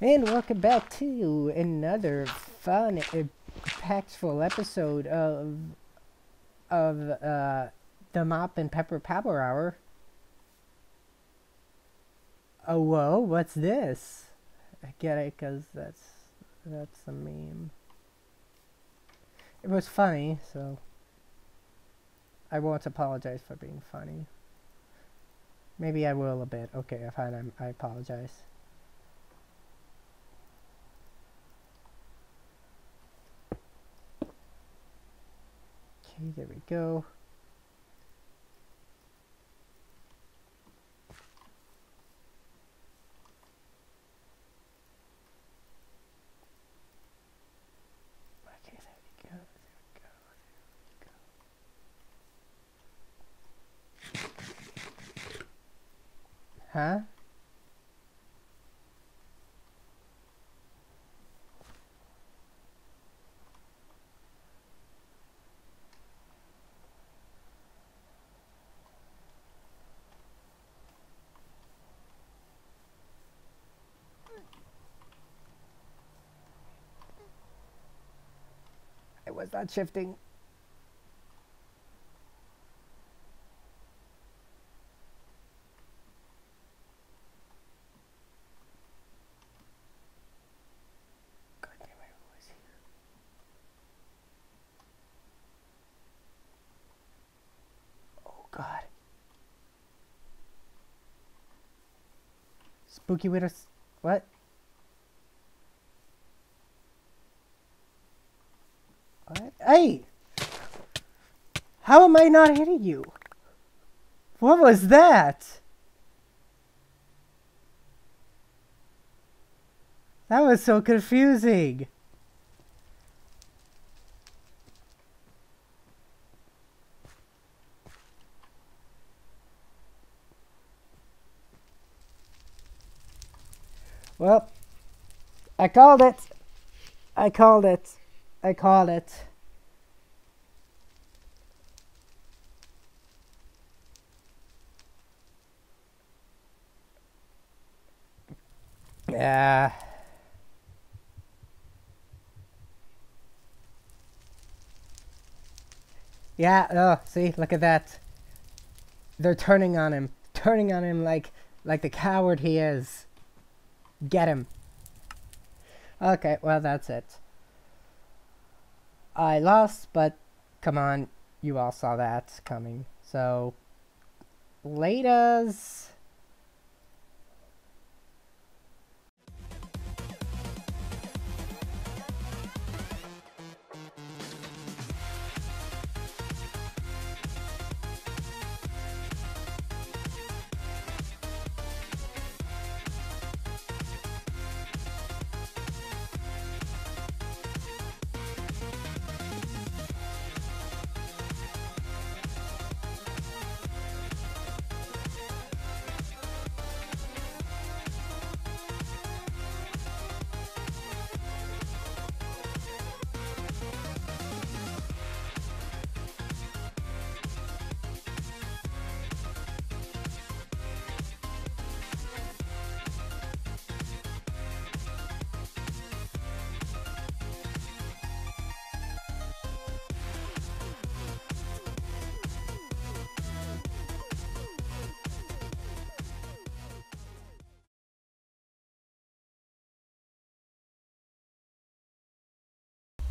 And welcome back to another fun, impactful episode of of uh, the Mop and Pepper Power Hour. Oh, whoa! What's this? I get it, cause that's that's a meme. It was funny, so I won't apologize for being funny. Maybe I will a bit. Okay, fine. I'm, I apologize. Okay, there we go. I was not shifting. Oh God. Spooky Widows. What? What? Hey! How am I not hitting you? What was that? That was so confusing. Well, I called it. I called it. I called it. Yeah. Yeah, oh, see, look at that. They're turning on him. Turning on him like like the coward he is. Get him. Okay, well that's it. I lost, but come on, you all saw that coming. So, laters.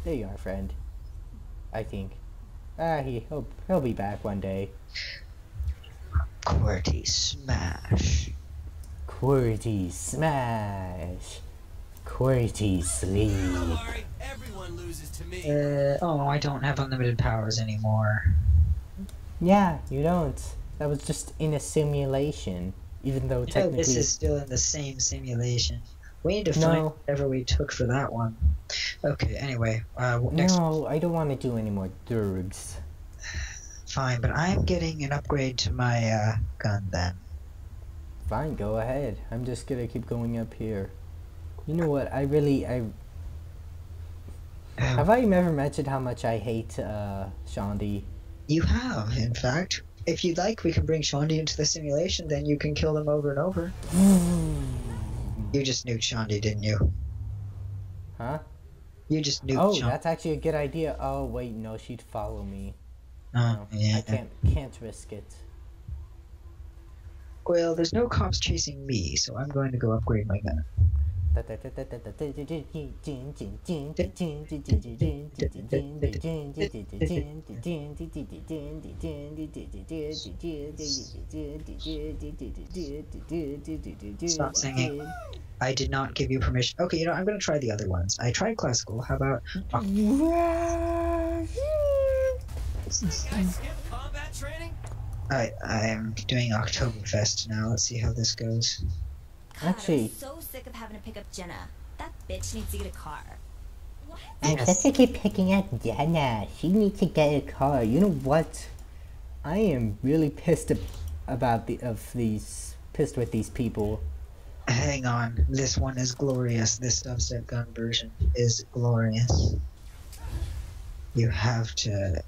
There you are, friend. I think. Ah, he he'll he'll be back one day. QWERTY smash. QWERTY smash. QWERTY sleep. Sorry, everyone loses to me. Uh, oh, I don't have unlimited powers anymore. Yeah, you don't. That was just in a simulation, even though No, technically. this is still in the same simulation. We need to No. find whatever we took for that one. Okay, anyway, uh, next, No, I don't want to do any more drugs. fine, but I'm getting an upgrade to my uh, gun then. Fine, go ahead. I'm just gonna keep going up here. You know what? I really, I have I ever mentioned how much I hate uh, Shaundi. You have, in fact. If you'd like, we can bring Shaundi into the simulation, then you can kill them over and over. You just nuked Shaundi, didn't you? Huh? You just nuked Oh, Shaundi. that's actually a good idea. Oh wait, no, she'd follow me. Oh, No, yeah. I can't can't risk it. Well, there's no cops chasing me, so I'm going to go upgrade my gun. Stop singing. I did not give you permission. Okay, you know, I'm going to try the other ones. I tried classical. How about. Guys, skip combat training? I, I'm doing Oktoberfest now. Let's see how this goes. God, Actually- I'm so sick of having to pick up Jenna. That bitch needs to get a car. What? I'm Yes. sick of picking up Jenna. She needs to get a car. You know what? I am really pissed ab- about the of these pissed with these people. Hang on. This one is glorious. This dubstep gun version is glorious. You have to.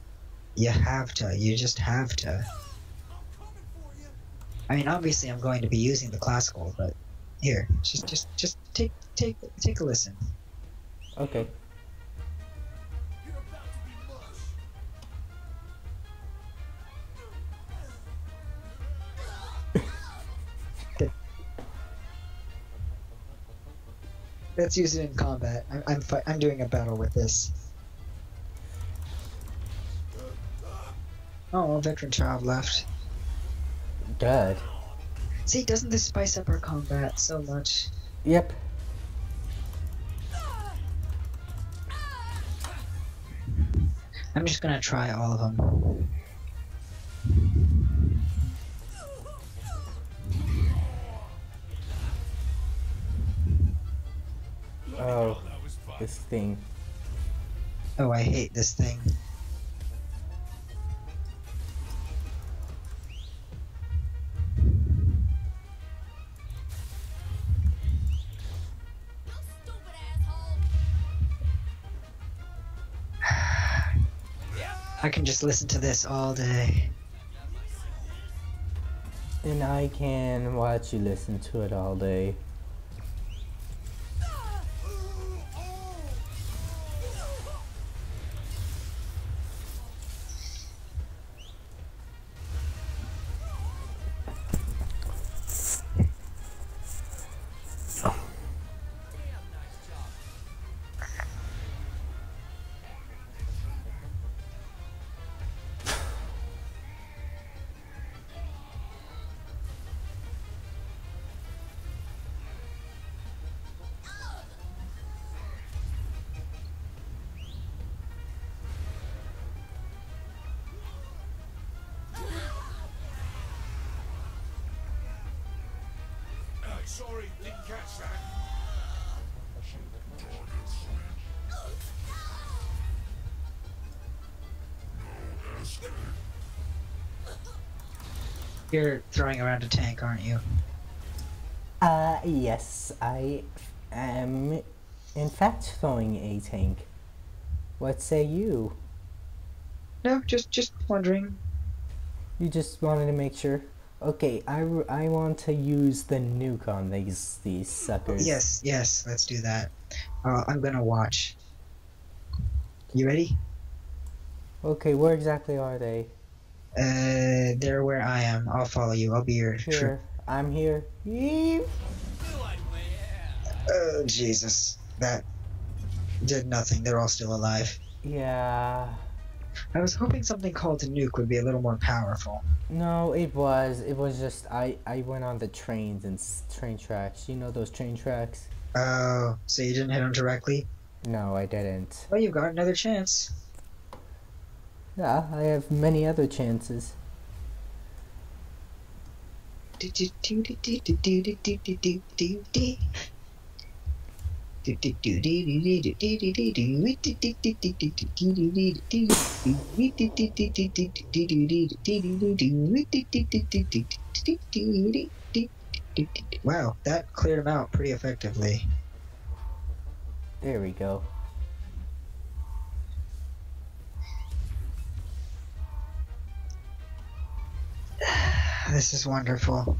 You have to. You just have to. I'm coming for you. I mean, obviously, I'm going to be using the classical, but here, just, just, just take, take, take a listen. Okay. You're about to be mush. Let's use it in combat. I'm, I'm, I'm doing a battle with this. Oh, a veteran child left. Good. See, doesn't this spice up our combat so much? Yep. I'm just gonna try all of them. Oh, this thing. Oh, I hate this thing. I can just listen to this all day. And I can watch you listen to it all day. Sorry, didn't catch that. You're throwing around a tank, aren't you? Uh, yes, I am in fact throwing a tank. What say you? No, just just wondering. You just wanted to make sure? Okay, I, I want to use the nuke on these these suckers. Yes, yes, let's do that. Uh, I'm gonna watch. You ready? Okay, where exactly are they? Uh, they're where I am. I'll follow you. I'll be your. Here. I'm here. Yeep. Knew I'd win. Yeah. Oh Jesus, that did nothing. They're all still alive. Yeah. I was hoping something called a nuke would be a little more powerful. No, it was. It was just I I went on the trains and s- train tracks. You know those train tracks? Oh, so you didn't hit them directly? No, I didn't. Well, you've got another chance. Yeah, I have many other chances. Wow, that cleared them out pretty effectively. There we go. This is wonderful.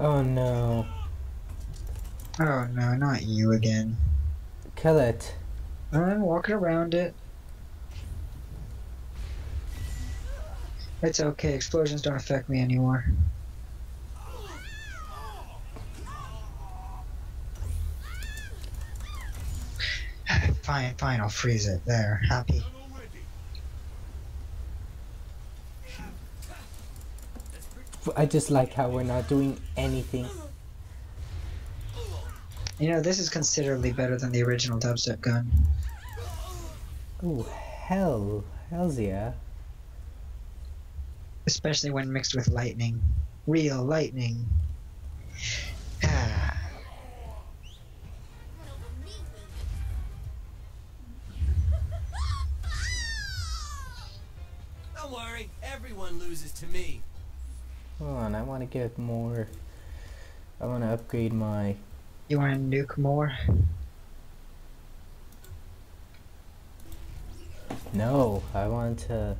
Oh no. Oh no, not you again. Kill it. I'm walking around it. It's okay, explosions don't affect me anymore. Fine, fine, I'll freeze it. There, happy. I just like how we're not doing anything. You know, this is considerably better than the original dubstep gun. Oh hell, hell's yeah. Especially when mixed with lightning. Real lightning. Ah, Don't worry, everyone loses to me. Hold on, I want to get more. I want to upgrade my. you want to nuke more? No, I want to.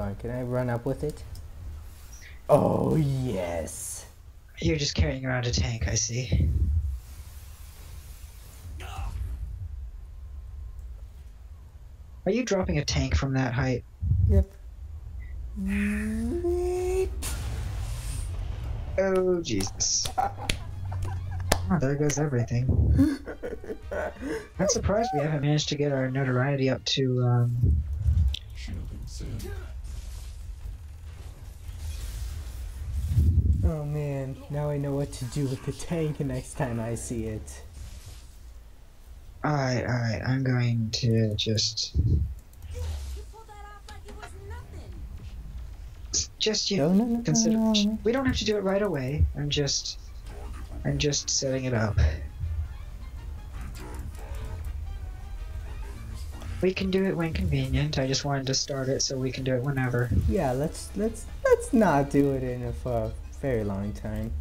Hold on, can I run up with it? Oh yes. You're just carrying around a tank, I see. Are you dropping a tank from that height? Yep. Oh, Jesus. Oh, there goes everything. I'm surprised we haven't managed to get our notoriety up to, um, Oh man, now I know what to do with the tank next time I see it. alright, alright, I'm going to just, You pulled that off like it was nothing. just, you No, no, no, consider, no, we don't have to do it right away. I'm just, I'm just setting it up. We can do it when convenient. I just wanted to start it so we can do it whenever. Yeah, let's let's let's not do it in a a very long time.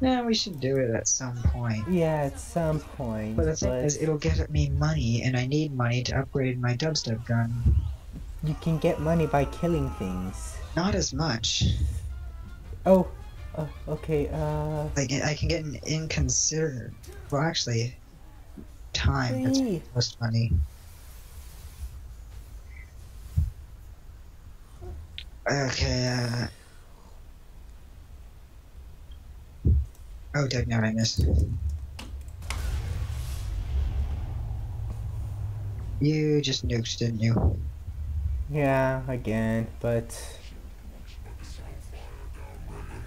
No, we should do it at some point. Yeah, at some point. But the thing but is, it'll get me money, and I need money to upgrade my dubstep gun. you can get money by killing things. Not as much. Oh, uh, okay. Uh, Like I can get an inconsiderate. Well, actually, time gets me Hey. the most money. Okay. Uh... Oh, dead now I missed. You just nuked, didn't you? yeah, again, but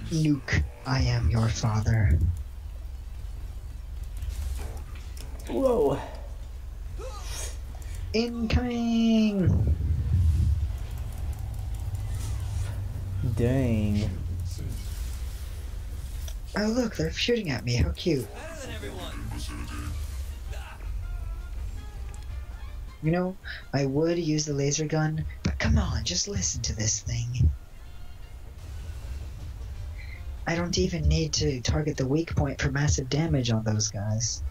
Nuke. I am your father. whoa. Incoming! Dang. Oh, look, they're shooting at me. How cute. You know, I would use the laser gun, but come on, just listen to this thing. I don't even need to target the weak point for massive damage on those guys.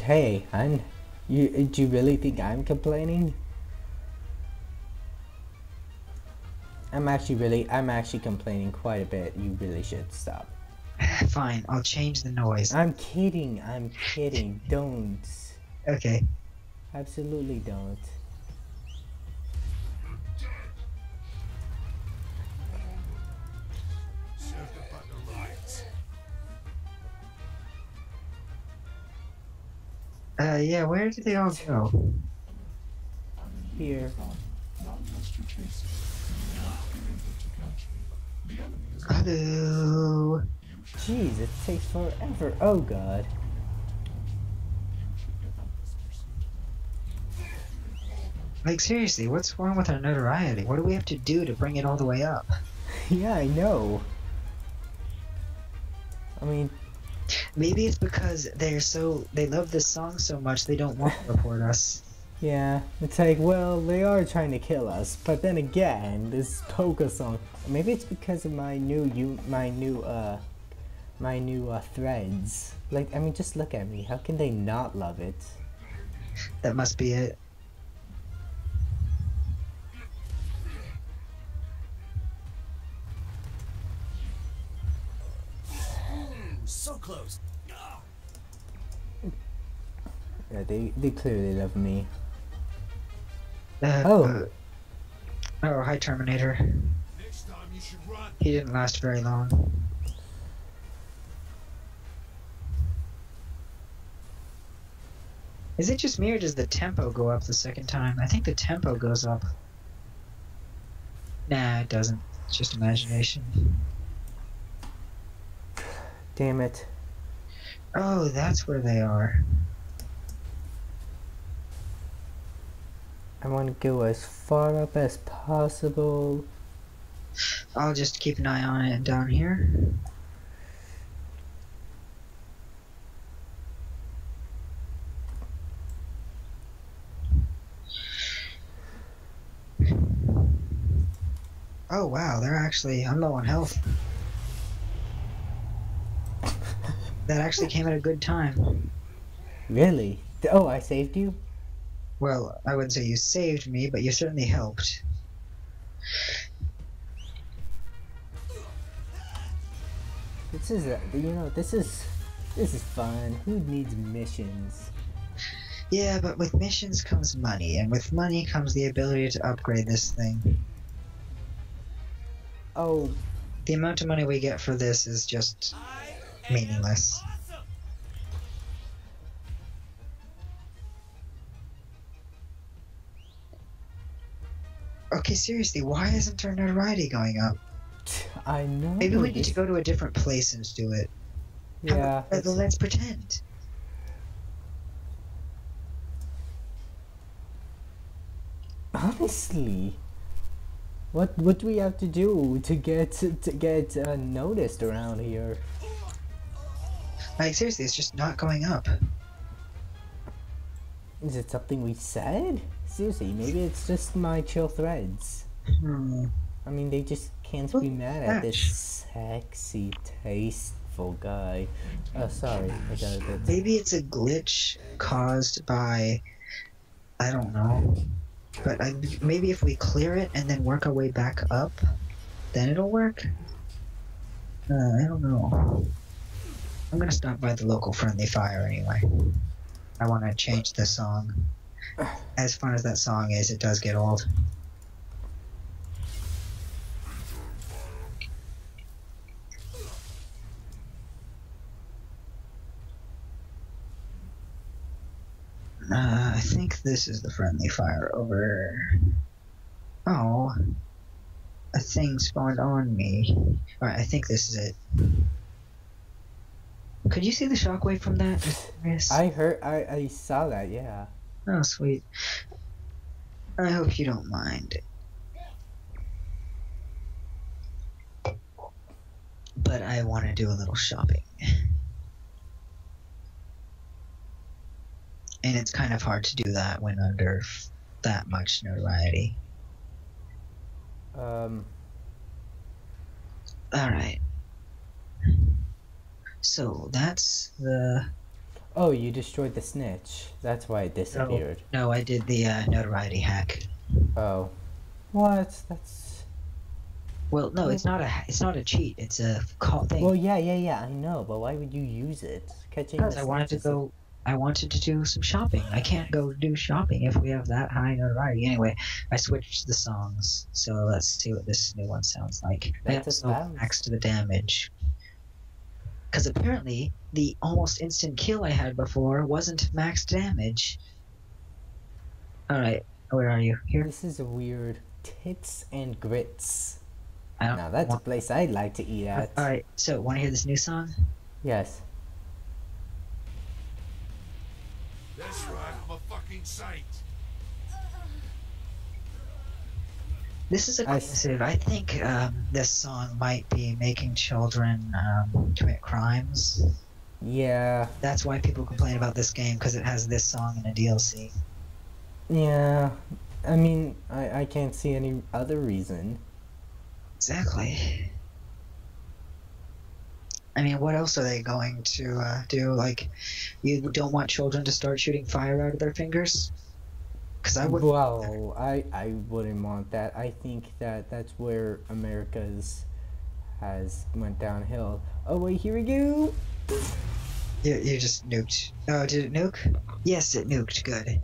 Hey, I'm. You do you really think I'm complaining? I'm actually really, I'm actually complaining quite a bit. You really should stop. Fine, I'll change the noise. I'm kidding. I'm kidding. Don't. Okay. Absolutely don't. Set up the lights. Uh, Uh, yeah, where did they all go? Here. Hello. Jeez, it takes forever. Oh god. Like, seriously, what's wrong with our notoriety? What do we have to do to bring it all the way up? yeah, I know. I mean, Maybe it's because they're so. They love this song so much they don't want to report us. Yeah, it's like, well, they are trying to kill us, but then again, this polka song. Maybe it's because of my new, you, my new, uh, my new uh, threads. Like, I mean, just look at me. How can they not love it? That must be it. So close. Ah. Yeah, they, they clearly love me. Uh, Oh. uh, oh, hi, Terminator. Next time you should run. He didn't last very long. Is it just me or does the tempo go up the second time? I think the tempo goes up. Nah, it doesn't. It's just imagination. Damn it. Oh, that's where they are. I want to go as far up as possible. I'll just keep an eye on it down here. Oh wow, they're actually I'm low on health. that actually came at a good time. Really? Oh, I saved you? Well, I wouldn't say you saved me, but you certainly helped. This is, a, you know, this is, this is fun. Who needs missions? Yeah, but with missions comes money, and with money comes the ability to upgrade this thing. Oh, The amount of money we get for this is just meaningless. Okay, seriously, why isn't our notoriety going up? I know. Maybe we need to go to a different place and do it. Yeah. about- let's pretend. Honestly, what what do we have to do to get to get uh, noticed around here? Like, seriously, it's just not going up. Is it something we said? Seriously, maybe it's just my chill threads. Hmm. I mean, they just can't be mad at this sexy, tasteful guy. Oh, sorry, I got a bit. Maybe it's a glitch caused by. I don't know. But I, maybe if we clear it and then work our way back up, then it'll work? Uh, I don't know. I'm gonna stop by the local friendly fire anyway. I want to change the song. As fun as that song is, it does get old. Uh, I think this is the friendly fire over. Oh, a thing spawned on me. Alright, I think this is it. Could you see the shockwave from that? I heard, I, I saw that, yeah. Oh, sweet. I hope you don't mind. But I want to do a little shopping. And it's kind of hard to do that when under f- that much notoriety. Um, Alright. So, that's the. Oh, you destroyed the snitch. That's why it disappeared. No, no I did the uh, notoriety hack. Oh. What? That's. Well, no, it's not a it's not a cheat. It's a call thing. Well, yeah, yeah, yeah, I know, but why would you use it? Catching Because I wanted to go. I wanted to do some shopping. I can't go do shopping if we have that high notoriety. Anyway, I switched the songs, so let's see what this new one sounds like. I That's a also sound. to the damage. Because apparently, the almost instant kill I had before wasn't max damage. Alright, where are you? Here? This is a weird tits and grits. I don't Now that's a place I'd like to eat at. Alright, so want to hear this new song? Yes. That's right, I'm a fucking saint. This is I aggressive. I think um, this song might be making children um, commit crimes. Yeah. That's why people complain about this game because it has this song in a DLC. Yeah. I mean, I, I can't see any other reason. Exactly. I mean, what else are they going to uh, do? Like, you don't want children to start shooting fire out of their fingers? Because I would. Well, I, I wouldn't want that. I think that that's where America's has went downhill. Oh wait, here we go. You, you just nuked. Oh, did it nuke? Yes, it nuked. Good.